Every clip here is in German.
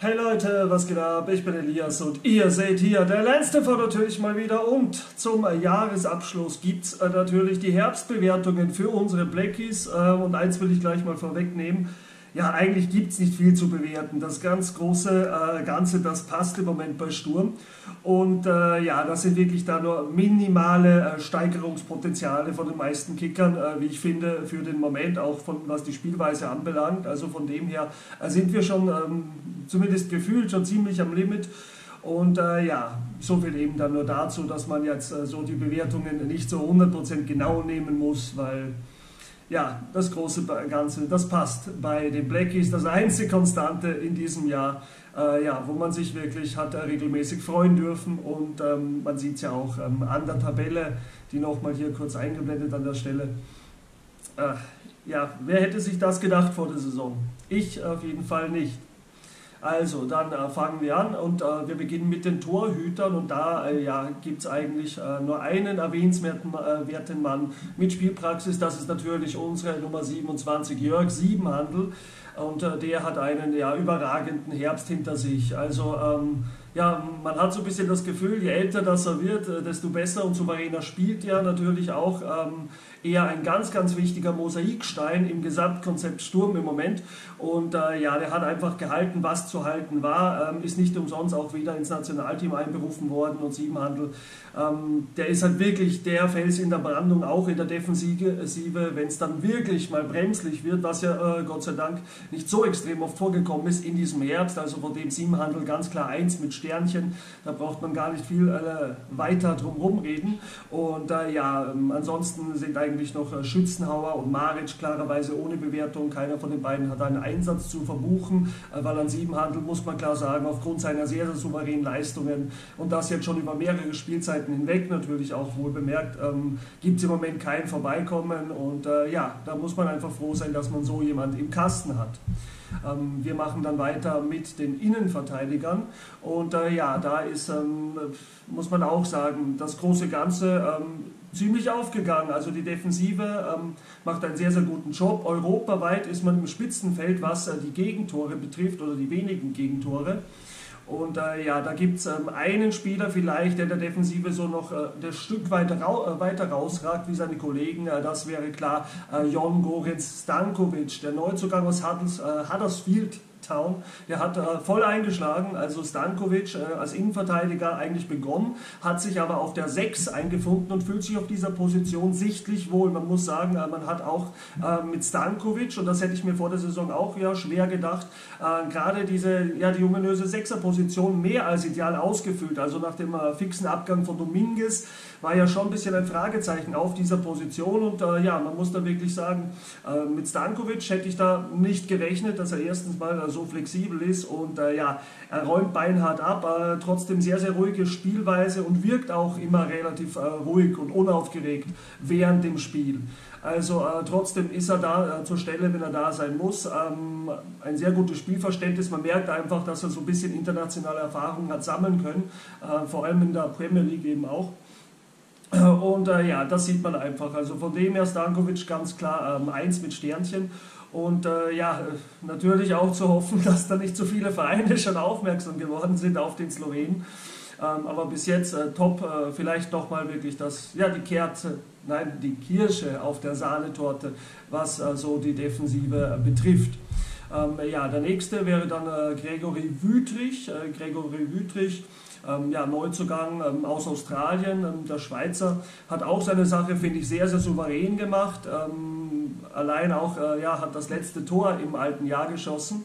Hey Leute, was geht ab? Ich bin Elias und ihr seht hier der letzte von natürlich mal wieder. Und zum Jahresabschluss gibt es äh, natürlich die Herbstbewertungen für unsere Blackies. Äh, und eins will ich gleich mal vorwegnehmen ja, eigentlich gibt es nicht viel zu bewerten. Das ganz große äh, Ganze, das passt im Moment bei Sturm. Und äh, ja, das sind wirklich da nur minimale äh, Steigerungspotenziale von den meisten Kickern, äh, wie ich finde, für den Moment, auch von was die Spielweise anbelangt. Also von dem her äh, sind wir schon ähm, zumindest gefühlt schon ziemlich am Limit. Und äh, ja, so viel eben dann nur dazu, dass man jetzt äh, so die Bewertungen nicht so 100% genau nehmen muss, weil ja, das große Ganze, das passt bei den Blackies, das einzige Konstante in diesem Jahr, äh, ja, wo man sich wirklich hat äh, regelmäßig freuen dürfen und ähm, man sieht es ja auch ähm, an der Tabelle, die nochmal hier kurz eingeblendet an der Stelle. Äh, ja, wer hätte sich das gedacht vor der Saison? Ich auf jeden Fall nicht. Also, dann äh, fangen wir an und äh, wir beginnen mit den Torhütern und da äh, ja, gibt es eigentlich äh, nur einen erwähnenswerten äh, Mann mit Spielpraxis, das ist natürlich unsere Nummer 27, Jörg Siebenhandel und äh, der hat einen ja, überragenden Herbst hinter sich. Also ähm, ja, man hat so ein bisschen das Gefühl, je älter das er wird, desto besser und souveräner spielt er natürlich auch. Ähm, eher ein ganz, ganz wichtiger Mosaikstein im Gesamtkonzept Sturm im Moment. Und äh, ja, der hat einfach gehalten, was zu halten war. Ähm, ist nicht umsonst auch wieder ins Nationalteam einberufen worden und Siebenhandel. Ähm, der ist halt wirklich der Fels in der Brandung, auch in der Defensive, wenn es dann wirklich mal bremslich wird, was ja äh, Gott sei Dank nicht so extrem oft vorgekommen ist in diesem Herbst. Also von dem Siebenhandel ganz klar eins mit Sternchen. Da braucht man gar nicht viel äh, weiter drum reden. Und äh, ja, ähm, ansonsten sind eigentlich eigentlich noch äh, Schützenhauer und Maric klarerweise ohne Bewertung. Keiner von den beiden hat einen Einsatz zu verbuchen, äh, weil an Siebenhandel muss man klar sagen, aufgrund seiner sehr, sehr souveränen Leistungen und das jetzt schon über mehrere Spielzeiten hinweg natürlich auch wohl bemerkt, ähm, gibt es im Moment kein Vorbeikommen und äh, ja, da muss man einfach froh sein, dass man so jemand im Kasten hat. Ähm, wir machen dann weiter mit den Innenverteidigern und äh, ja, da ist, ähm, muss man auch sagen, das große Ganze ähm, ziemlich aufgegangen. Also die Defensive ähm, macht einen sehr, sehr guten Job. Europaweit ist man im Spitzenfeld, was äh, die Gegentore betrifft oder die wenigen Gegentore. Und äh, ja, da gibt es ähm, einen Spieler vielleicht, der der Defensive so noch äh, ein Stück weiter, rau äh, weiter rausragt wie seine Kollegen. Äh, das wäre klar äh, Jon Gorenz Stankovic, der Neuzugang aus Hudders, äh, Huddersfield Town. Der hat äh, voll eingeschlagen, also Stankovic äh, als Innenverteidiger eigentlich begonnen, hat sich aber auf der 6 eingefunden und fühlt sich auf dieser Position sichtlich wohl. Man muss sagen, äh, man hat auch äh, mit Stankovic, und das hätte ich mir vor der Saison auch ja schwer gedacht, äh, gerade diese, ja, die ominöse Sechserposition mehr als ideal ausgefüllt. Also nach dem äh, fixen Abgang von Dominguez war ja schon ein bisschen ein Fragezeichen auf dieser Position und ja, man muss da wirklich sagen, mit Stankovic hätte ich da nicht gerechnet, dass er erstens mal so flexibel ist und äh, ja, er räumt beinhart ab, äh, trotzdem sehr, sehr ruhige Spielweise und wirkt auch immer relativ äh, ruhig und unaufgeregt während dem Spiel. Also äh, trotzdem ist er da äh, zur Stelle, wenn er da sein muss. Ähm, ein sehr gutes Spielverständnis. Man merkt einfach, dass er so ein bisschen internationale Erfahrungen hat sammeln können, äh, vor allem in der Premier League eben auch. Und äh, ja, das sieht man einfach. Also von dem her Stankovic ganz klar ähm, eins mit Sternchen. Und äh, ja, natürlich auch zu hoffen, dass da nicht so viele Vereine schon aufmerksam geworden sind auf den Slowenen. Ähm, aber bis jetzt äh, top, äh, vielleicht doch mal wirklich das, ja, die Kerze, nein, die Kirsche auf der Sahnetorte, was äh, so die Defensive äh, betrifft. Ähm, ja, der nächste wäre dann äh, Gregory Wütrich. Äh, Gregory Wütrich ähm, ja, Neuzugang ähm, aus Australien. Ähm, der Schweizer hat auch seine Sache, finde ich, sehr, sehr souverän gemacht. Ähm, allein auch äh, ja, hat das letzte Tor im alten Jahr geschossen.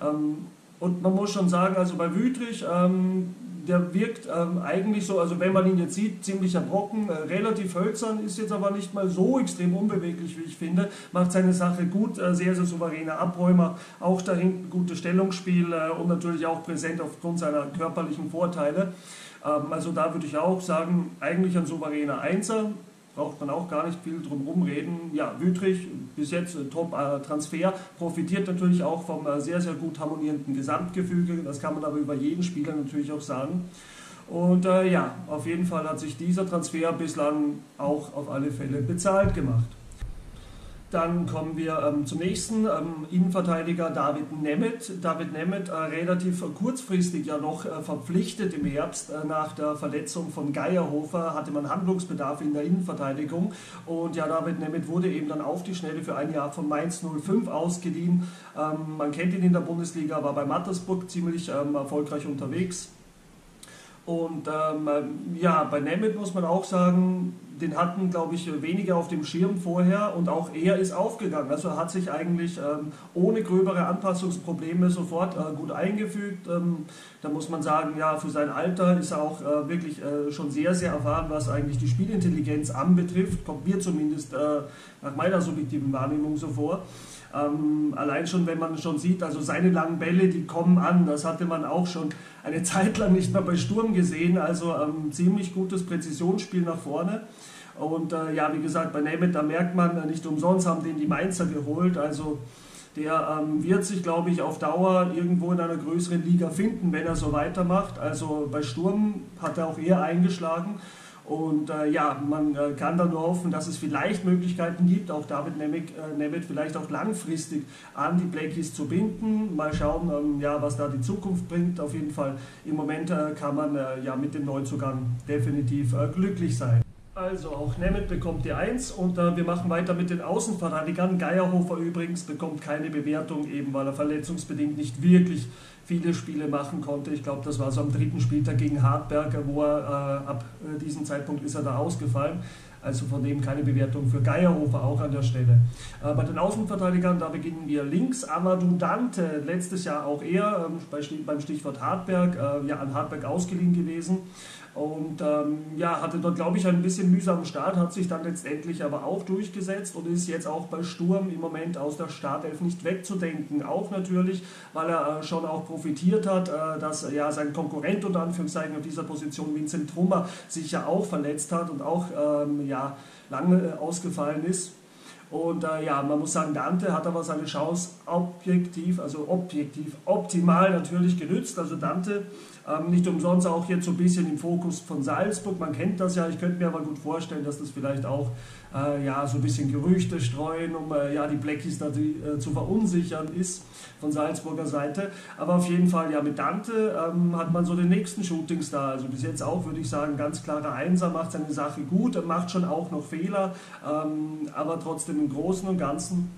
Ähm, und man muss schon sagen, also bei Wütrich, ähm, der wirkt ähm, eigentlich so, also wenn man ihn jetzt sieht, ziemlicher Brocken, äh, relativ hölzern, ist jetzt aber nicht mal so extrem unbeweglich, wie ich finde, macht seine Sache gut, äh, sehr, sehr souveräner Abräumer, auch dahin gutes Stellungsspiel äh, und natürlich auch präsent aufgrund seiner körperlichen Vorteile. Ähm, also da würde ich auch sagen, eigentlich ein souveräner Einser, braucht man auch gar nicht viel drum herum reden. Ja, Wütrich, bis jetzt äh, Top-Transfer, profitiert natürlich auch vom äh, sehr, sehr gut harmonierenden Gesamtgefüge. Das kann man aber über jeden Spieler natürlich auch sagen. Und äh, ja, auf jeden Fall hat sich dieser Transfer bislang auch auf alle Fälle bezahlt gemacht. Dann kommen wir ähm, zum nächsten ähm, Innenverteidiger David Nemeth. David Nemeth äh, relativ kurzfristig ja noch äh, verpflichtet im Herbst äh, nach der Verletzung von Geierhofer hatte man Handlungsbedarf in der Innenverteidigung und ja David Nemeth wurde eben dann auf die Schnelle für ein Jahr von Mainz 05 ausgeliehen. Ähm, man kennt ihn in der Bundesliga, war bei Mattersburg ziemlich ähm, erfolgreich unterwegs. Und ähm, ja, bei Nemeth muss man auch sagen, den hatten, glaube ich, weniger auf dem Schirm vorher und auch er ist aufgegangen. Also er hat sich eigentlich ähm, ohne gröbere Anpassungsprobleme sofort äh, gut eingefügt. Ähm, da muss man sagen, ja, für sein Alter ist er auch äh, wirklich äh, schon sehr, sehr erfahren, was eigentlich die Spielintelligenz anbetrifft. Kommt mir zumindest äh, nach meiner subjektiven Wahrnehmung so vor. Ähm, allein schon, wenn man schon sieht, also seine langen Bälle, die kommen an. Das hatte man auch schon eine Zeit lang nicht mehr bei Sturm gesehen. Also ähm, ziemlich gutes Präzisionsspiel nach vorne. Und äh, ja, wie gesagt, bei Nemeth, da merkt man, äh, nicht umsonst haben den die Mainzer geholt. Also der ähm, wird sich, glaube ich, auf Dauer irgendwo in einer größeren Liga finden, wenn er so weitermacht. Also bei Sturm hat er auch eher eingeschlagen. Und äh, ja, man äh, kann dann nur hoffen, dass es vielleicht Möglichkeiten gibt, auch David Nemeth, äh, Nemeth vielleicht auch langfristig an die Blackies zu binden. Mal schauen, ähm, ja, was da die Zukunft bringt. Auf jeden Fall im Moment äh, kann man äh, ja mit dem Neuzugang definitiv äh, glücklich sein. Also auch Nemeth bekommt die 1 und äh, wir machen weiter mit den Außenverteidigern. Geierhofer übrigens bekommt keine Bewertung, eben weil er verletzungsbedingt nicht wirklich viele Spiele machen konnte. Ich glaube, das war so am dritten Spieltag gegen Hartberger, wo er äh, ab äh, diesem Zeitpunkt ist er da ausgefallen. Also von dem keine Bewertung für Geierhofer auch an der Stelle. Äh, bei den Außenverteidigern, da beginnen wir links. Amadou Dante, letztes Jahr auch er, ähm, bei, beim Stichwort Hartberg, äh, ja an Hartberg ausgeliehen gewesen. Und ähm, ja, hatte dort, glaube ich, ein bisschen mühsamen Start, hat sich dann letztendlich aber auch durchgesetzt und ist jetzt auch bei Sturm im Moment aus der Startelf nicht wegzudenken. Auch natürlich, weil er äh, schon auch profitiert hat, äh, dass ja sein Konkurrent unter Anführungszeichen auf dieser Position, Vincent Trummer, sich ja auch verletzt hat und auch ähm, ja, lange äh, ausgefallen ist. Und äh, ja, man muss sagen, Dante hat aber seine Chance objektiv, also objektiv, optimal natürlich genützt. Also Dante ähm, nicht umsonst auch jetzt so ein bisschen im Fokus von Salzburg. Man kennt das ja. Ich könnte mir aber gut vorstellen, dass das vielleicht auch äh, ja, so ein bisschen Gerüchte streuen, um äh, ja, die Blackies da die, äh, zu verunsichern ist von Salzburger Seite. Aber auf jeden Fall, ja, mit Dante ähm, hat man so den nächsten Shootingstar. Also bis jetzt auch, würde ich sagen, ganz klarer Einser, macht seine Sache gut, macht schon auch noch Fehler, ähm, aber trotzdem im Großen und Ganzen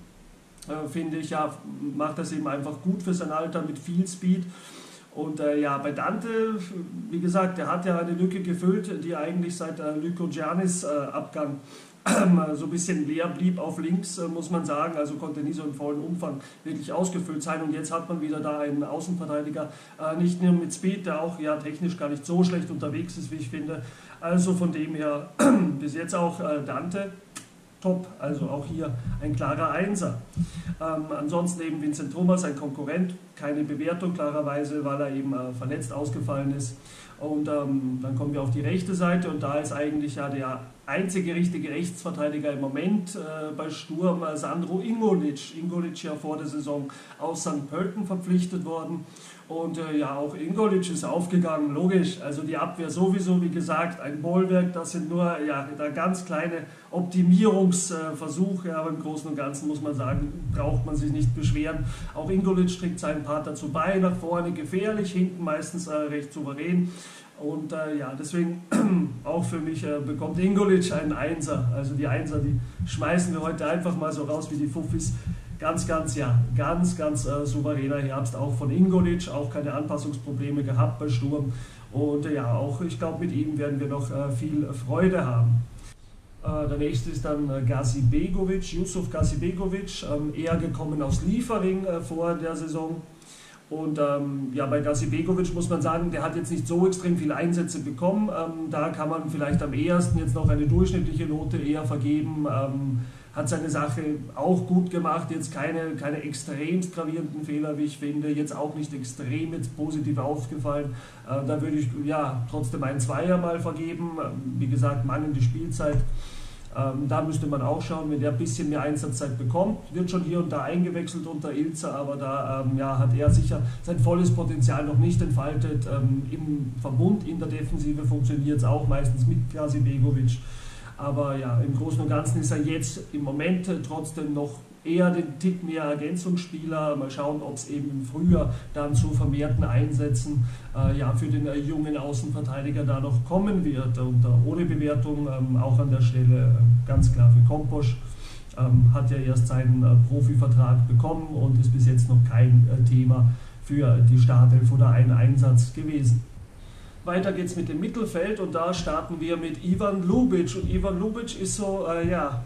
äh, finde ich, ja, macht das eben einfach gut für sein Alter mit viel Speed. Und äh, ja, bei Dante, wie gesagt, der hat ja eine Lücke gefüllt, die eigentlich seit äh, Lyko Giannis äh, Abgang so ein bisschen leer blieb auf links, äh, muss man sagen. Also konnte nie so im vollen Umfang wirklich ausgefüllt sein. Und jetzt hat man wieder da einen Außenverteidiger, äh, nicht nur mit Speed, der auch ja technisch gar nicht so schlecht unterwegs ist, wie ich finde. Also von dem her bis jetzt auch äh, Dante top. Also auch hier ein klarer Einser. Ähm, ansonsten eben Vincent Thomas, ein Konkurrent, keine Bewertung klarerweise, weil er eben äh, verletzt ausgefallen ist. Und ähm, dann kommen wir auf die rechte Seite und da ist eigentlich ja der einzige richtige Rechtsverteidiger im Moment äh, bei Sturm äh, Sandro Ingolic. Ingolic ja vor der Saison aus St. Pölten verpflichtet worden. Und äh, ja, auch Ingolic ist aufgegangen, logisch. Also die Abwehr sowieso, wie gesagt, ein Bollwerk, das sind nur ja, da ganz kleine Optimierungsversuche, aber im Großen und Ganzen muss man sagen, braucht man sich nicht beschweren. Auch Ingolic trägt seinen Part dazu bei, nach vorne gefährlich, hinten meistens äh, recht souverän. Und äh, ja, deswegen auch für mich äh, bekommt Ingolic einen Einser. Also die Einser, die schmeißen wir heute einfach mal so raus wie die Fuffis. Ganz, ganz, ja, ganz, ganz äh, souveräner Herbst auch von Ingolic, auch keine Anpassungsprobleme gehabt bei Sturm. Und äh, ja, auch ich glaube, mit ihm werden wir noch äh, viel Freude haben. Äh, der nächste ist dann äh, Gazi Begovic, Yusuf Gazi Begovic, ähm, eher gekommen aus Liefering äh, vor der Saison. Und ähm, ja, bei Gazi Begovic muss man sagen, der hat jetzt nicht so extrem viele Einsätze bekommen. Ähm, da kann man vielleicht am ehesten jetzt noch eine durchschnittliche Note eher vergeben. Ähm, hat seine Sache auch gut gemacht, jetzt keine, keine extremst gravierenden Fehler, wie ich finde, jetzt auch nicht extrem jetzt positiv aufgefallen. Äh, da würde ich ja trotzdem ein Zweier mal vergeben. Ähm, wie gesagt, mangelnde Spielzeit. Ähm, da müsste man auch schauen, wenn der ein bisschen mehr Einsatzzeit bekommt. Wird schon hier und da eingewechselt unter Ilzer, aber da ähm, ja, hat er sicher sein volles Potenzial noch nicht entfaltet. Ähm, Im Verbund in der Defensive funktioniert es auch meistens mit Krasi Begovic. Aber ja, im Großen und Ganzen ist er jetzt im Moment trotzdem noch eher den Tick mehr Ergänzungsspieler. Mal schauen, ob es eben im Frühjahr dann zu vermehrten Einsätzen äh, ja, für den äh, jungen Außenverteidiger da noch kommen wird. Und äh, ohne Bewertung ähm, auch an der Stelle äh, ganz klar für Komposch. Ähm, hat ja erst seinen äh, Profivertrag bekommen und ist bis jetzt noch kein Thema für die Startelf oder einen Einsatz gewesen. Weiter geht's mit dem Mittelfeld und da starten wir mit Ivan Lubic. Und Ivan Lubic ist so, äh, ja,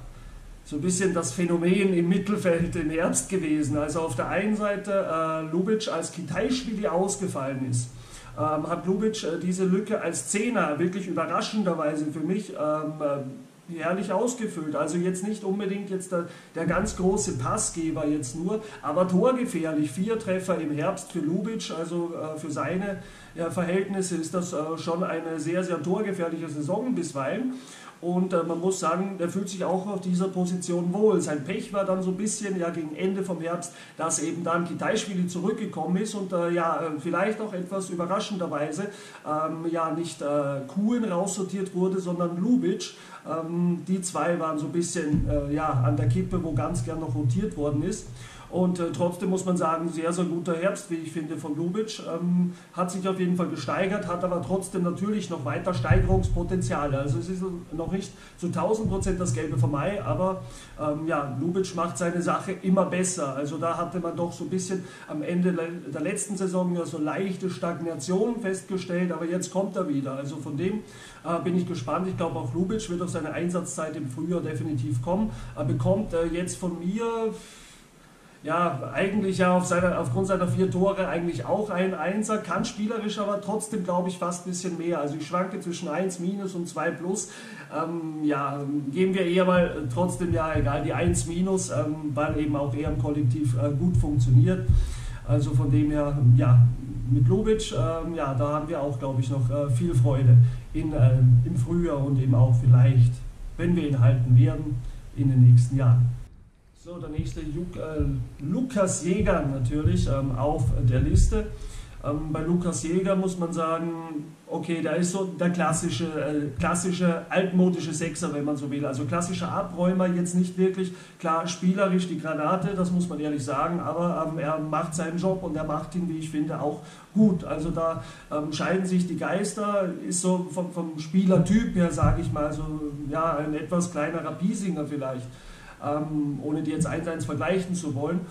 so ein bisschen das Phänomen im Mittelfeld im Herbst gewesen. Also auf der einen Seite äh, Lubic als Kitaischwili ausgefallen ist, ähm, hat Lubic äh, diese Lücke als Zehner wirklich überraschenderweise für mich ähm, äh, herrlich ausgefüllt. Also jetzt nicht unbedingt jetzt der, der, ganz große Passgeber jetzt nur, aber torgefährlich. Vier Treffer im Herbst für Lubic, also äh, für seine ja, Verhältnisse ist das äh, schon eine sehr, sehr torgefährliche Saison bisweilen. Und äh, man muss sagen, der fühlt sich auch auf dieser Position wohl. Sein Pech war dann so ein bisschen ja gegen Ende vom Herbst, dass eben dann Kitaischwili zurückgekommen ist und äh, ja äh, vielleicht auch etwas überraschenderweise ähm, ja nicht äh, Kuhn raussortiert wurde, sondern Lubic. Ähm, die zwei waren so ein bisschen äh, ja an der Kippe, wo ganz gern noch rotiert worden ist. Und äh, trotzdem muss man sagen, sehr, sehr guter Herbst, wie ich finde, von Lubitsch. Ähm, hat sich auf jeden Fall gesteigert, hat aber trotzdem natürlich noch weiter Steigerungspotenzial. Also es ist noch nicht zu 1000 Prozent das Gelbe vom Mai, aber ähm, ja, Lubitsch macht seine Sache immer besser. Also da hatte man doch so ein bisschen am Ende der letzten Saison ja so leichte Stagnation festgestellt, aber jetzt kommt er wieder. Also von dem äh, bin ich gespannt. Ich glaube auch Lubitsch wird auf seine Einsatzzeit im Frühjahr definitiv kommen. Er bekommt äh, jetzt von mir ja, eigentlich ja auf seiner, aufgrund seiner vier Tore eigentlich auch ein Einser, kann spielerisch aber trotzdem, glaube ich, fast ein bisschen mehr. Also ich schwanke zwischen 1 minus und 2 plus. Ähm, ja, geben wir eher mal trotzdem, ja, egal, die 1 minus, ähm, weil eben auch er im Kollektiv äh, gut funktioniert. Also von dem her, ja, mit Lobic, ähm, ja, da haben wir auch, glaube ich, noch äh, viel Freude in, äh, im Frühjahr und eben auch vielleicht, wenn wir ihn halten werden, in den nächsten Jahren. So, der nächste Juk, äh, Lukas Jäger natürlich ähm, auf der Liste. Ähm, bei Lukas Jäger muss man sagen, okay, der ist so der klassische, äh, klassische altmodische Sechser, wenn man so will. Also klassischer Abräumer, jetzt nicht wirklich klar spielerisch die Granate, das muss man ehrlich sagen, aber ähm, er macht seinen Job und er macht ihn, wie ich finde, auch gut. Also da ähm, scheiden sich die Geister, ist so vom, vom Spielertyp her, sage ich mal, so ja, ein etwas kleinerer Piesinger vielleicht ähm, ohne die jetzt eins eins vergleichen zu wollen.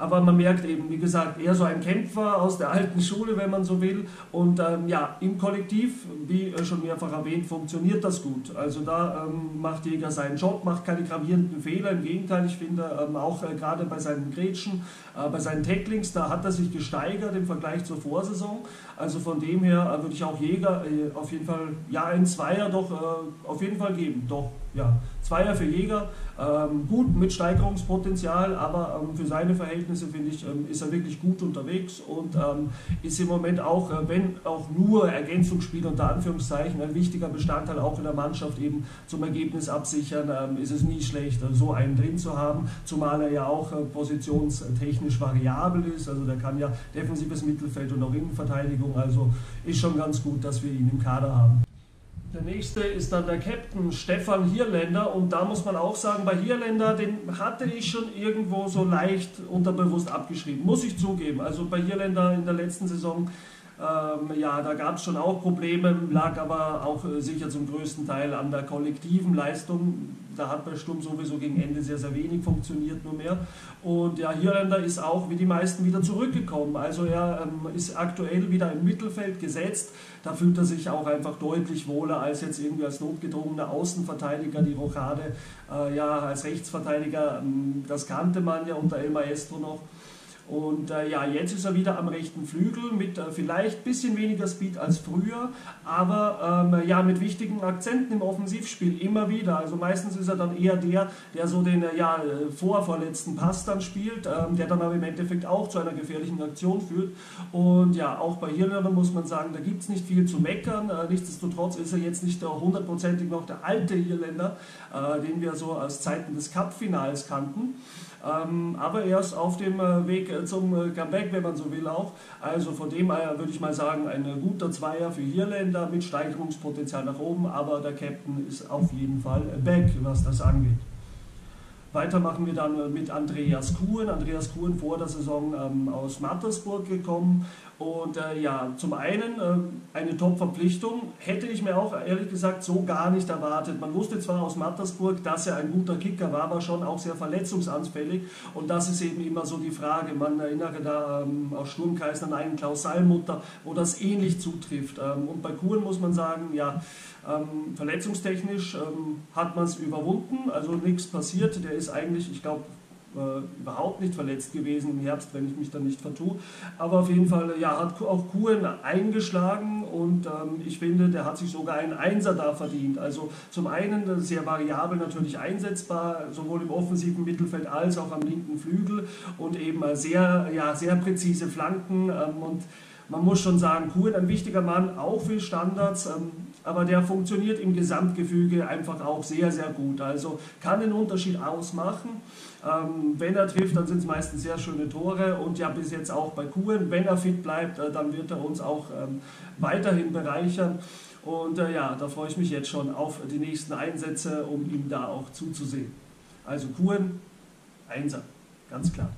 Aber man merkt eben, wie gesagt, eher so ein Kämpfer aus der alten Schule, wenn man so will. Und ähm, ja, im Kollektiv, wie schon mehrfach erwähnt, funktioniert das gut. Also da ähm, macht Jäger seinen Job, macht keine gravierenden Fehler. Im Gegenteil, ich finde ähm, auch äh, gerade bei seinen Grätschen, äh, bei seinen Tacklings, da hat er sich gesteigert im Vergleich zur Vorsaison. Also von dem her äh, würde ich auch Jäger äh, auf jeden Fall, ja, einen Zweier doch äh, auf jeden Fall geben. Doch, ja, Zweier für Jäger, ähm, gut mit Steigerungspotenzial, aber ähm, für seine Verhältnisse finde ich, ähm, ist er wirklich gut unterwegs und ähm, ist im Moment auch, äh, wenn auch nur Ergänzungsspiel unter Anführungszeichen, ein wichtiger Bestandteil auch in der Mannschaft eben zum Ergebnis absichern, ähm, ist es nie schlecht, äh, so einen drin zu haben, zumal er ja auch äh, positionstechnisch variabel ist, also der kann ja defensives Mittelfeld und auch Innenverteidigung, also ist schon ganz gut, dass wir ihn im Kader haben. Der nächste ist dann der Captain Stefan Hierländer und da muss man auch sagen, bei Hierländer, den hatte ich schon irgendwo so leicht unterbewusst abgeschrieben, muss ich zugeben. Also bei Hierländer in der letzten Saison ähm, ja, da gab es schon auch Probleme, lag aber auch äh, sicher zum größten Teil an der kollektiven Leistung. Da hat bei Sturm sowieso gegen Ende sehr, sehr wenig funktioniert, nur mehr. Und ja, Hirländer ist auch wie die meisten wieder zurückgekommen. Also er ähm, ist aktuell wieder im Mittelfeld gesetzt. Da fühlt er sich auch einfach deutlich wohler als jetzt irgendwie als notgedrungener Außenverteidiger. Die Rochade äh, ja als Rechtsverteidiger, ähm, das kannte man ja unter El Maestro noch. Und äh, ja, jetzt ist er wieder am rechten Flügel mit äh, vielleicht ein bisschen weniger Speed als früher, aber ähm, ja, mit wichtigen Akzenten im Offensivspiel immer wieder. Also meistens ist er dann eher der, der so den äh, ja, vorvorletzten Pass dann spielt, ähm, der dann aber im Endeffekt auch zu einer gefährlichen Aktion führt. Und ja, auch bei Hirländer muss man sagen, da gibt es nicht viel zu meckern. Äh, nichtsdestotrotz ist er jetzt nicht hundertprozentig noch der alte Hirländer, äh, den wir so aus Zeiten des Cup-Finals kannten. Ähm, aber er ist auf dem äh, Weg zum Comeback, wenn man so will auch. Also von dem her würde ich mal sagen, ein guter Zweier für Hirländer mit Steigerungspotenzial nach oben, aber der Captain ist auf jeden Fall back, was das angeht. Weiter machen wir dann mit Andreas Kuhn. Andreas Kuhn vor der Saison ähm, aus Mattersburg gekommen. Und äh, ja, zum einen äh, eine Top-Verpflichtung. Hätte ich mir auch ehrlich gesagt so gar nicht erwartet. Man wusste zwar aus Mattersburg, dass er ein guter Kicker war, aber schon auch sehr verletzungsanfällig. Und das ist eben immer so die Frage. Man erinnere da ähm, aus Sturmkreis an einen Klaus Sallmutter, wo das ähnlich zutrifft. Ähm, und bei Kuhn muss man sagen, ja, ähm, verletzungstechnisch ähm, hat man es überwunden, also nichts passiert. Der ist eigentlich, ich glaube, äh, überhaupt nicht verletzt gewesen im Herbst, wenn ich mich da nicht vertue. Aber auf jeden Fall, ja, hat auch Kuhn eingeschlagen und ähm, ich finde, der hat sich sogar einen Einser da verdient. Also zum einen sehr variabel natürlich einsetzbar, sowohl im offensiven Mittelfeld als auch am linken Flügel und eben sehr, ja, sehr präzise Flanken ähm, und man muss schon sagen, Kuhn ein wichtiger Mann, auch für Standards. Ähm, aber der funktioniert im Gesamtgefüge einfach auch sehr, sehr gut. Also kann den Unterschied ausmachen. Ähm, wenn er trifft, dann sind es meistens sehr schöne Tore und ja bis jetzt auch bei Kuhn. Wenn er fit bleibt, äh, dann wird er uns auch ähm, weiterhin bereichern. Und äh, ja, da freue ich mich jetzt schon auf die nächsten Einsätze, um ihm da auch zuzusehen. Also Kuhn, Einser, ganz klar.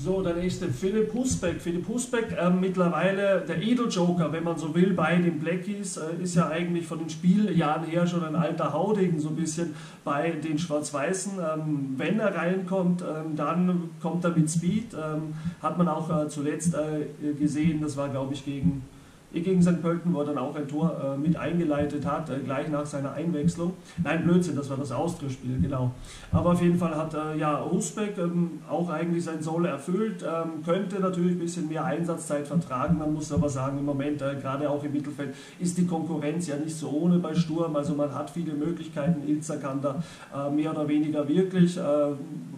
So, der nächste, Philipp Husbeck. Philipp Husbeck, äh, mittlerweile der Edeljoker, wenn man so will, bei den Blackies, äh, ist ja eigentlich von den Spieljahren her schon ein alter Haudegen, so ein bisschen bei den Schwarz-Weißen. Ähm, wenn er reinkommt, ähm, dann kommt er mit Speed. Ähm, hat man auch äh, zuletzt äh, gesehen, das war, glaube ich, gegen gegen St. Pölten, wo er dann auch ein Tor äh, mit eingeleitet hat, äh, gleich nach seiner Einwechslung. Nein, Blödsinn, das war das Austria-Spiel, genau. Aber auf jeden Fall hat äh, ja Husbeck ähm, auch eigentlich sein Soll erfüllt, ähm, könnte natürlich ein bisschen mehr Einsatzzeit vertragen. Man muss aber sagen, im Moment, äh, gerade auch im Mittelfeld, ist die Konkurrenz ja nicht so ohne bei Sturm. Also man hat viele Möglichkeiten. Ilzer kann da äh, mehr oder weniger wirklich äh,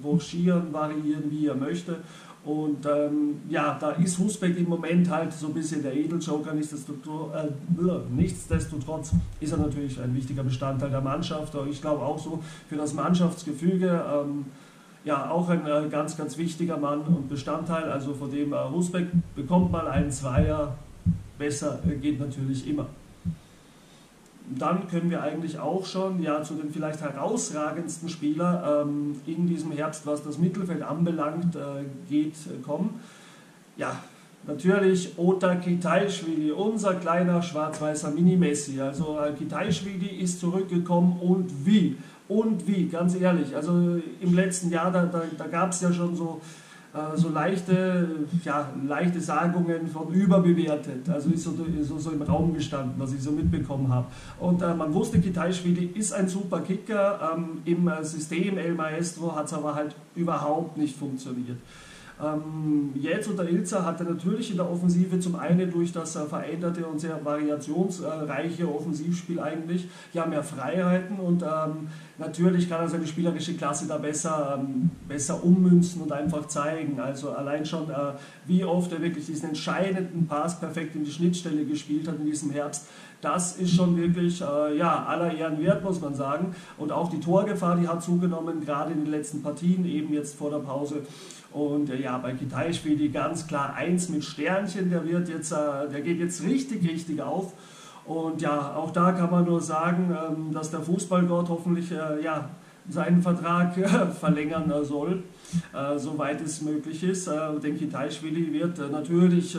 variieren, wie er möchte. Und ähm, ja, da ist Husbeck im Moment halt so ein bisschen der Edeljoker. Nichtsdestotrotz, äh, ist er natürlich ein wichtiger Bestandteil der Mannschaft. Ich glaube auch so für das Mannschaftsgefüge. Ähm, ja, auch ein äh, ganz, ganz wichtiger Mann und Bestandteil. Also von dem äh, Husbeck bekommt mal einen Zweier. Besser äh, geht natürlich immer dann können wir eigentlich auch schon ja, zu den vielleicht herausragendsten Spielern ähm, in diesem Herbst, was das Mittelfeld anbelangt, äh, geht, äh, kommen. Ja, natürlich Ota Kitaischwili, unser kleiner schwarz-weißer Mini-Messi. Also äh, Kitaischwili ist zurückgekommen und wie? Und wie, ganz ehrlich. Also im letzten Jahr, da, da, da gab es ja schon so so leichte, ja, leichte Sagungen von überbewertet. Also ist so, so, so im Raum gestanden, was ich so mitbekommen habe. Und äh, man wusste, Kitaischwili ist ein super Kicker. Ähm, Im äh, System El Maestro hat es aber halt überhaupt nicht funktioniert. Ähm, jetzt unter hat er natürlich in der Offensive zum einen durch das äh, veränderte und sehr variationsreiche Offensivspiel eigentlich ja mehr Freiheiten und ähm, natürlich kann er seine spielerische Klasse da besser, ähm, besser ummünzen und einfach zeigen. Also allein schon, äh, wie oft er wirklich diesen entscheidenden Pass perfekt in die Schnittstelle gespielt hat in diesem Herbst, das ist schon wirklich äh, ja, aller Ehren wert, muss man sagen. Und auch die Torgefahr, die hat zugenommen, gerade in den letzten Partien, eben jetzt vor der Pause. Und äh, ja, bei Kitai spielt die ganz klar eins mit Sternchen, der wird jetzt, äh, der geht jetzt richtig, richtig auf. Und ja, auch da kann man nur sagen, ähm, dass der Fußballgott hoffentlich äh, ja, seinen Vertrag verlängern soll, soweit es möglich ist. Denn Kitaischwili wird natürlich,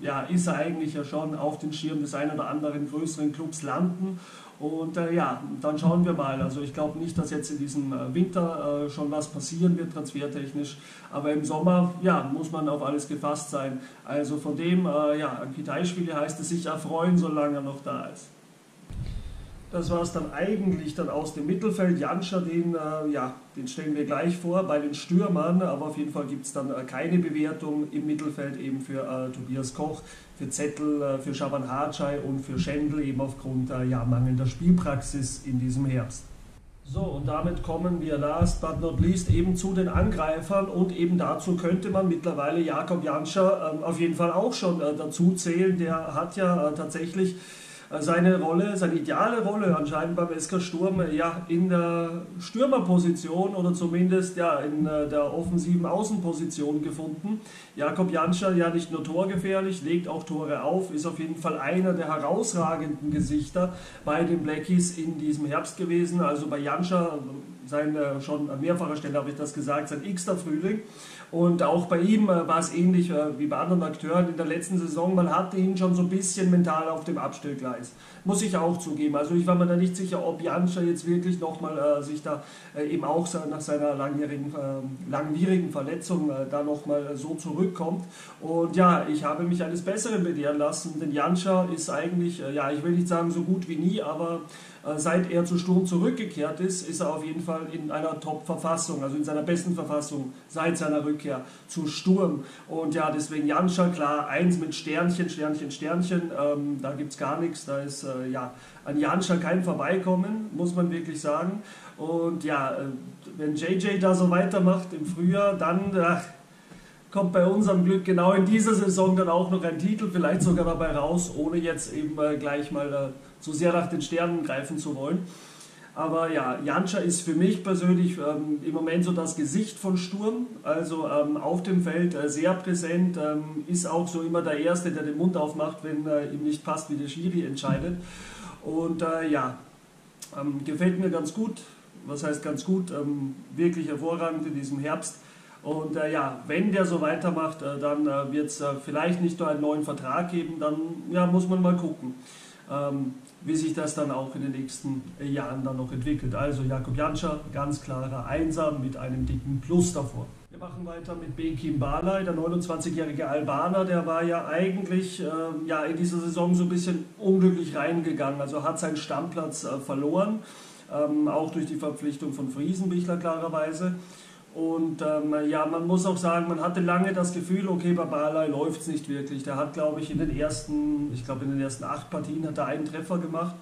ja, ist er eigentlich ja schon auf den Schirm des einen oder anderen größeren Clubs landen und äh, ja, dann schauen wir mal. Also ich glaube nicht, dass jetzt in diesem äh, Winter äh, schon was passieren wird, transfertechnisch. Aber im Sommer, ja, muss man auf alles gefasst sein. Also von dem, äh, ja, an Kitaischwili heißt es sich erfreuen, solange er noch da ist. Das war es dann eigentlich dann aus dem Mittelfeld. Janscher, den, äh, ja, den stellen wir gleich vor bei den Stürmern, aber auf jeden Fall gibt es dann äh, keine Bewertung im Mittelfeld eben für äh, Tobias Koch, für Zettel, äh, für Schaban Hacay und für Schendl eben aufgrund äh, ja, mangelnder Spielpraxis in diesem Herbst. So, und damit kommen wir last but not least eben zu den Angreifern und eben dazu könnte man mittlerweile Jakob Janscher ähm, auf jeden Fall auch schon äh, dazu zählen. Der hat ja tatsächlich seine Rolle, seine ideale Rolle anscheinend beim SK Sturm äh, ja in der Stürmerposition oder zumindest ja in äh, der offensiven Außenposition gefunden. Jakob Janscher ja nicht nur torgefährlich, legt auch Tore auf, ist auf jeden Fall einer der herausragenden Gesichter bei den Blackies in diesem Herbst gewesen. Also bei Janscher sein schon an mehrfacher Stelle habe ich das gesagt, sein x-ter Frühling. Und auch bei ihm äh, war es ähnlich äh, wie bei anderen Akteuren in der letzten Saison. Man hatte ihn schon so ein bisschen mental auf dem Abstellgleis. Muss ich auch zugeben. Also ich war mir da nicht sicher, ob Janscha jetzt wirklich nochmal äh, sich da äh, eben auch nach seiner langjährigen, äh, langwierigen Verletzung äh, da nochmal so zurückkommt. Und ja, ich habe mich eines Besseren belehren lassen, denn Janscha ist eigentlich, äh, ja, ich will nicht sagen so gut wie nie, aber seit er zu Sturm zurückgekehrt ist, ist er auf jeden Fall in einer Top-Verfassung, also in seiner besten Verfassung seit seiner Rückkehr zu Sturm. Und ja, deswegen Janscha, klar, eins mit Sternchen, Sternchen, Sternchen, ähm, da gibt es gar nichts, da ist äh, ja an Janscha kein Vorbeikommen, muss man wirklich sagen. Und ja, äh, wenn JJ da so weitermacht im Frühjahr, dann ach, kommt bei unserem Glück genau in dieser Saison dann auch noch ein Titel, vielleicht sogar dabei raus, ohne jetzt eben äh, gleich mal äh, so sehr nach den Sternen greifen zu wollen. Aber ja, Janscha ist für mich persönlich ähm, im Moment so das Gesicht von Sturm. Also ähm, auf dem Feld äh, sehr präsent, ähm, ist auch so immer der Erste, der den Mund aufmacht, wenn äh, ihm nicht passt, wie der Schiri entscheidet. Und äh, ja, ähm, gefällt mir ganz gut. Was heißt ganz gut? Ähm, wirklich hervorragend in diesem Herbst. Und äh, ja, wenn der so weitermacht, äh, dann äh, wird es vielleicht nicht nur einen neuen Vertrag geben, dann ja, muss man mal gucken. Ähm, wie sich das dann auch in den nächsten Jahren dann noch entwickelt. Also Jakob Janscher, ganz klarer Einser mit einem dicken Plus davor. Wir machen weiter mit Bekim Balai, der 29-jährige Albaner, der war ja eigentlich äh, ja, in dieser Saison so ein bisschen unglücklich reingegangen, also hat seinen Stammplatz äh, verloren, ähm, auch durch die Verpflichtung von Friesenbichler klarerweise. Und ähm, ja, man muss auch sagen, man hatte lange das Gefühl, okay, bei Barley läuft es nicht wirklich. Der hat, glaube ich, in den ersten, ich glaube in den ersten acht Partien hat er einen Treffer gemacht.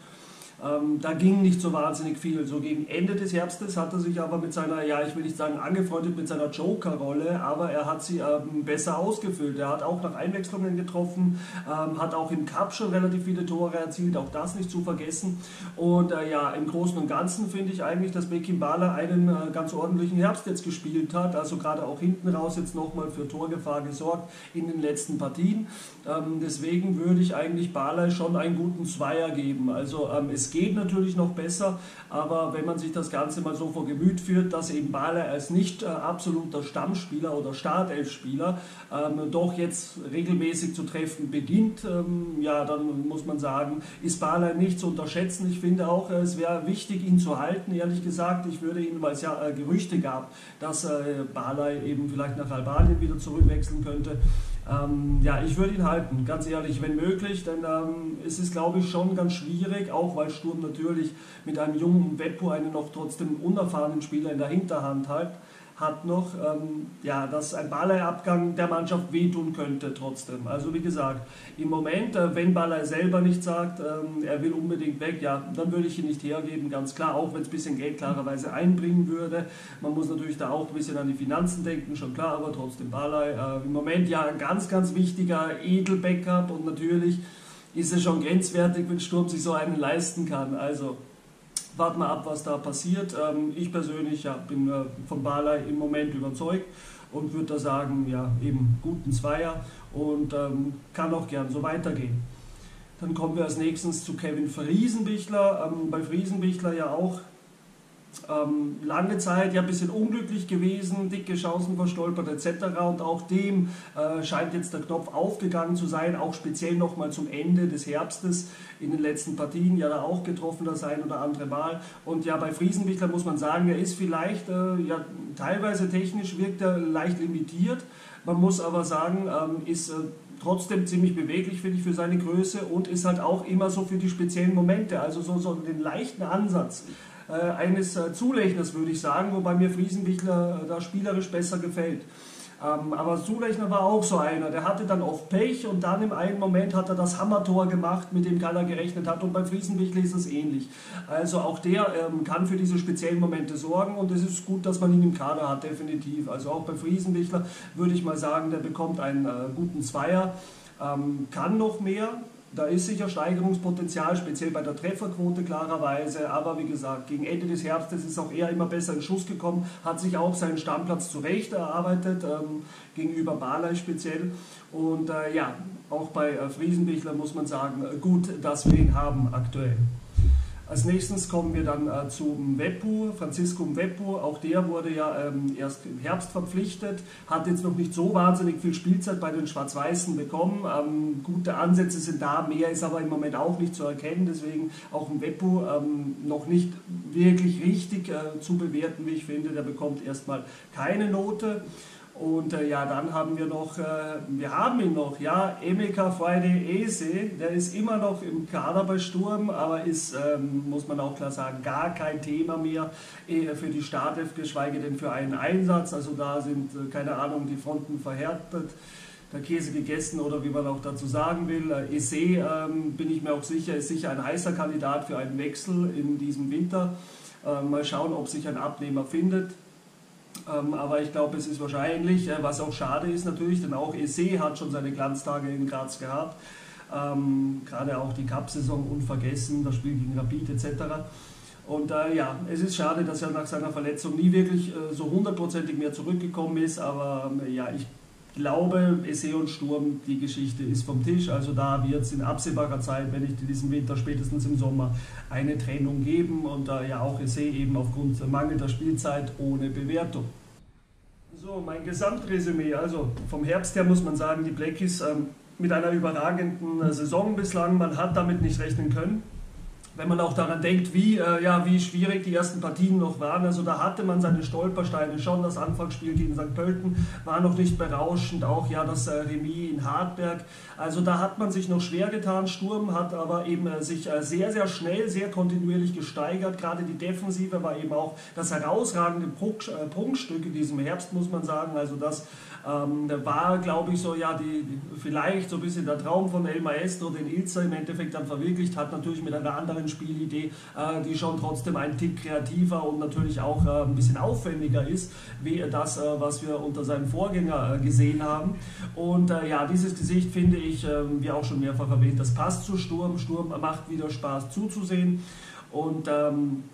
Ähm, da ging nicht so wahnsinnig viel. So gegen Ende des Herbstes hat er sich aber mit seiner, ja, ich will nicht sagen angefreundet mit seiner Joker-Rolle, aber er hat sie ähm, besser ausgefüllt. Er hat auch nach Einwechslungen getroffen, ähm, hat auch im Cup schon relativ viele Tore erzielt, auch das nicht zu vergessen. Und äh, ja, im Großen und Ganzen finde ich eigentlich, dass Bekim Bala einen äh, ganz ordentlichen Herbst jetzt gespielt hat. Also gerade auch hinten raus jetzt nochmal für Torgefahr gesorgt in den letzten Partien. Ähm, deswegen würde ich eigentlich Bala schon einen guten Zweier geben. Also ähm, es geht natürlich noch besser, aber wenn man sich das Ganze mal so vor Gemüt führt, dass eben Bale als nicht äh, absoluter Stammspieler oder Startelfspieler ähm, doch jetzt regelmäßig zu treffen beginnt, ähm, ja, dann muss man sagen, ist Bale nicht zu unterschätzen. Ich finde auch, äh, es wäre wichtig, ihn zu halten, ehrlich gesagt. Ich würde ihn, weil es ja äh, Gerüchte gab, dass äh, Bale eben vielleicht nach Albanien wieder zurückwechseln könnte, ähm, ja, ich würde ihn halten, ganz ehrlich, wenn möglich, denn ähm, es ist, glaube ich, schon ganz schwierig, auch weil Sturm natürlich mit einem jungen Weppo einen noch trotzdem unerfahrenen Spieler in der Hinterhand hat hat noch, ähm, ja, dass ein Ballerabgang der Mannschaft wehtun könnte trotzdem. Also wie gesagt, im Moment, äh, wenn Baller selber nicht sagt, ähm, er will unbedingt weg, ja, dann würde ich ihn nicht hergeben, ganz klar, auch wenn es ein bisschen Geld klarerweise einbringen würde. Man muss natürlich da auch ein bisschen an die Finanzen denken, schon klar, aber trotzdem Baller äh, im Moment ja ein ganz, ganz wichtiger Edel-Backup und natürlich ist es schon grenzwertig, wenn Sturm sich so einen leisten kann. Also warten wir ab, was da passiert. Ähm, ich persönlich ja, bin äh, von Balai im Moment überzeugt und würde da sagen, ja, eben guten Zweier und ähm, kann auch gern so weitergehen. Dann kommen wir als nächstes zu Kevin Friesenbichler. Ähm, bei Friesenbichler ja auch ähm, lange Zeit ja ein bisschen unglücklich gewesen, dicke Chancen verstolpert etc. Und auch dem äh, scheint jetzt der Knopf aufgegangen zu sein, auch speziell nochmal zum Ende des Herbstes in den letzten Partien ja da auch getroffen das ein oder andere Mal. Und ja, bei Friesenbichler muss man sagen, er ist vielleicht äh, ja, teilweise technisch wirkt er leicht limitiert. Man muss aber sagen, ähm, ist äh, trotzdem ziemlich beweglich, finde ich, für seine Größe und ist halt auch immer so für die speziellen Momente, also so, so den leichten Ansatz eines äh, Zulechners, würde ich sagen, wobei mir Friesenbichler äh, da spielerisch besser gefällt. Ähm, aber Zulechner war auch so einer, der hatte dann oft Pech und dann im einen Moment hat er das Hammertor gemacht, mit dem keiner gerechnet hat und bei Friesenbichler ist es ähnlich. Also auch der ähm, kann für diese speziellen Momente sorgen und es ist gut, dass man ihn im Kader hat, definitiv. Also auch bei Friesenbichler würde ich mal sagen, der bekommt einen äh, guten Zweier, ähm, kann noch mehr, da ist sicher Steigerungspotenzial, speziell bei der Trefferquote klarerweise. Aber wie gesagt, gegen Ende des Herbstes ist auch er immer besser in Schuss gekommen, hat sich auch seinen Stammplatz zurecht erarbeitet, ähm, gegenüber Barley speziell. Und äh, ja, auch bei äh, Friesenbichler muss man sagen, gut, dass wir ihn haben aktuell. Als nächstes kommen wir dann äh, zum Weppu, Francisco Weppu. Auch der wurde ja ähm, erst im Herbst verpflichtet, hat jetzt noch nicht so wahnsinnig viel Spielzeit bei den Schwarz-Weißen bekommen. Ähm, gute Ansätze sind da, mehr ist aber im Moment auch nicht zu erkennen. Deswegen auch ein Weppu ähm, noch nicht wirklich richtig äh, zu bewerten, wie ich finde. Der bekommt erstmal keine Note. Und äh, ja, dann haben wir noch, äh, wir haben ihn noch, ja, Emeka Friday Ese, der ist immer noch im Kader bei Sturm, aber ist, ähm, muss man auch klar sagen, gar kein Thema mehr äh, für die Startelf, geschweige denn für einen Einsatz. Also da sind, äh, keine Ahnung, die Fronten verhärtet der Käse gegessen oder wie man auch dazu sagen will. Äh, Ese, ähm, bin ich mir auch sicher, ist sicher ein heißer Kandidat für einen Wechsel in diesem Winter. Äh, mal schauen, ob sich ein Abnehmer findet. Ähm, aber ich glaube, es ist wahrscheinlich, äh, was auch schade ist natürlich, denn auch EC hat schon seine Glanztage in Graz gehabt. Ähm, gerade auch die Cup-Saison unvergessen, das Spiel gegen Rapid etc. Und äh, ja, es ist schade, dass er nach seiner Verletzung nie wirklich äh, so hundertprozentig mehr zurückgekommen ist, aber äh, ja, ich glaube, EC und Sturm, die Geschichte ist vom Tisch. Also da wird es in absehbarer Zeit, wenn nicht in diesem Winter, spätestens im Sommer, eine Trennung geben und da ja auch EC eben aufgrund mangelnder Spielzeit ohne Bewertung. So, mein Gesamtresümee. Also vom Herbst her muss man sagen, die Blackies ähm, mit einer überragenden Saison bislang. Man hat damit nicht rechnen können wenn man auch daran denkt, wie, äh, ja, wie schwierig die ersten Partien noch waren. Also da hatte man seine Stolpersteine schon. Das Anfangsspiel gegen St. Pölten war noch nicht berauschend. Auch ja das äh, Remis in Hartberg. Also da hat man sich noch schwer getan. Sturm hat aber eben äh, sich äh, sehr, sehr schnell, sehr kontinuierlich gesteigert. Gerade die Defensive war eben auch das herausragende äh, Prunkstück in diesem Herbst, muss man sagen. Also das ähm, war, glaube ich, so, ja, die, vielleicht so ein bisschen der Traum von El Maestro, den Ilzer im Endeffekt dann verwirklicht hat, natürlich mit einer anderen Spielidee, äh, die schon trotzdem ein Tick kreativer und natürlich auch äh, ein bisschen aufwendiger ist, wie das, äh, was wir unter seinem Vorgänger äh, gesehen haben. Und äh, ja, dieses Gesicht finde ich, ähm, wie auch schon mehrfach erwähnt, das passt zu Sturm. Sturm macht wieder Spaß zuzusehen. Und ähm,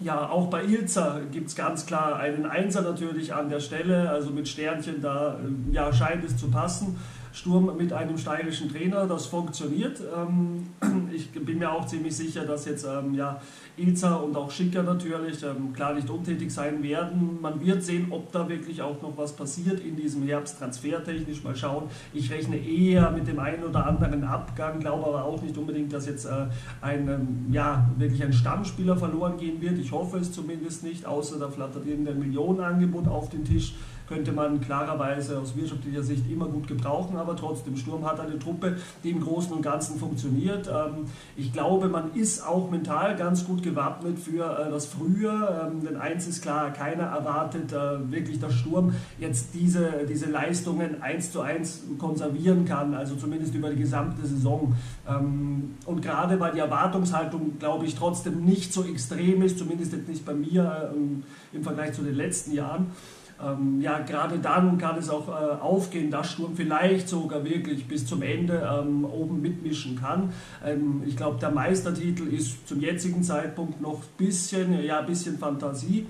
ja, auch bei Ilza gibt es ganz klar einen Einser natürlich an der Stelle, also mit Sternchen, da ja, scheint es zu passen. Sturm mit einem steirischen Trainer, das funktioniert. Ähm, ich bin mir auch ziemlich sicher, dass jetzt ähm, ja, Ilza und auch Schicker natürlich ähm, klar nicht untätig sein werden. Man wird sehen, ob da wirklich auch noch was passiert in diesem Herbst transfertechnisch. Mal schauen. Ich rechne eher mit dem einen oder anderen Abgang, glaube aber auch nicht unbedingt, dass jetzt äh, ein, ja, wirklich ein Stammspieler verloren gehen wird. Ich hoffe es zumindest nicht, außer da flattert irgendein Millionenangebot auf den Tisch könnte man klarerweise aus wirtschaftlicher Sicht immer gut gebrauchen, aber trotzdem, Sturm hat eine Truppe, die im Großen und Ganzen funktioniert. Ähm, ich glaube, man ist auch mental ganz gut gewappnet für äh, das Frühjahr, ähm, denn eins ist klar, keiner erwartet äh, wirklich, dass Sturm jetzt diese, diese Leistungen eins zu eins konservieren kann, also zumindest über die gesamte Saison. Ähm, und gerade weil die Erwartungshaltung, glaube ich, trotzdem nicht so extrem ist, zumindest jetzt nicht bei mir im Vergleich zu den letzten Jahren, ähm, ja, gerade dann kann es auch äh, aufgehen, dass Sturm vielleicht sogar wirklich bis zum Ende ähm, oben mitmischen kann. Ähm, ich glaube, der Meistertitel ist zum jetzigen Zeitpunkt noch ein bisschen, ja, bisschen Fantasie.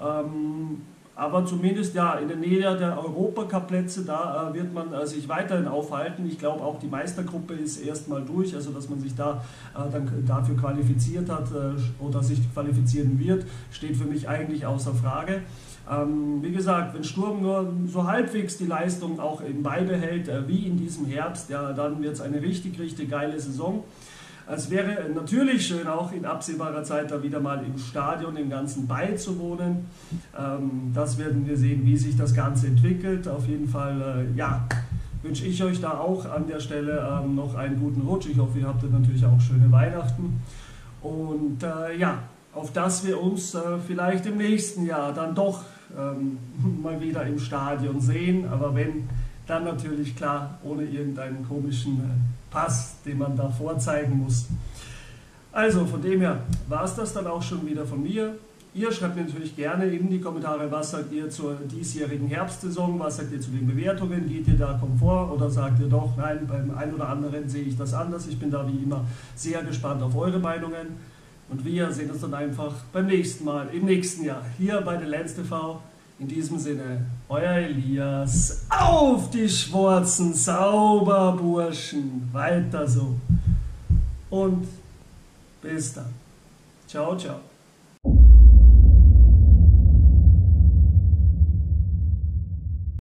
Ähm, aber zumindest ja in der Nähe der Europacup-Plätze, da äh, wird man äh, sich weiterhin aufhalten. Ich glaube auch die Meistergruppe ist erstmal durch, also dass man sich da äh, dann dafür qualifiziert hat äh, oder sich qualifizieren wird, steht für mich eigentlich außer Frage. Ähm, wie gesagt, wenn Sturm nur so halbwegs die Leistung auch eben beibehält, äh, wie in diesem Herbst, ja, dann wird es eine richtig, richtig geile Saison. Es wäre natürlich schön, auch in absehbarer Zeit da wieder mal im Stadion im Ganzen beizuwohnen. Ähm, das werden wir sehen, wie sich das Ganze entwickelt. Auf jeden Fall, äh, ja, wünsche ich euch da auch an der Stelle ähm, noch einen guten Rutsch. Ich hoffe, ihr habt natürlich auch schöne Weihnachten. Und äh, ja, auf dass wir uns äh, vielleicht im nächsten Jahr dann doch ähm, mal wieder im Stadion sehen. Aber wenn, dann natürlich klar ohne irgendeinen komischen äh, Pass, den man da vorzeigen muss. Also von dem her war es das dann auch schon wieder von mir. Ihr schreibt mir natürlich gerne in die Kommentare, was sagt ihr zur diesjährigen Herbstsaison, was sagt ihr zu den Bewertungen, geht ihr da Komfort oder sagt ihr doch, nein, beim einen oder anderen sehe ich das anders. Ich bin da wie immer sehr gespannt auf eure Meinungen. Und wir sehen uns dann einfach beim nächsten Mal, im nächsten Jahr, hier bei der Lenz TV. In diesem Sinne, euer Elias, auf die Schwarzen, sauber Burschen, weiter so. Und bis dann. Ciao, ciao.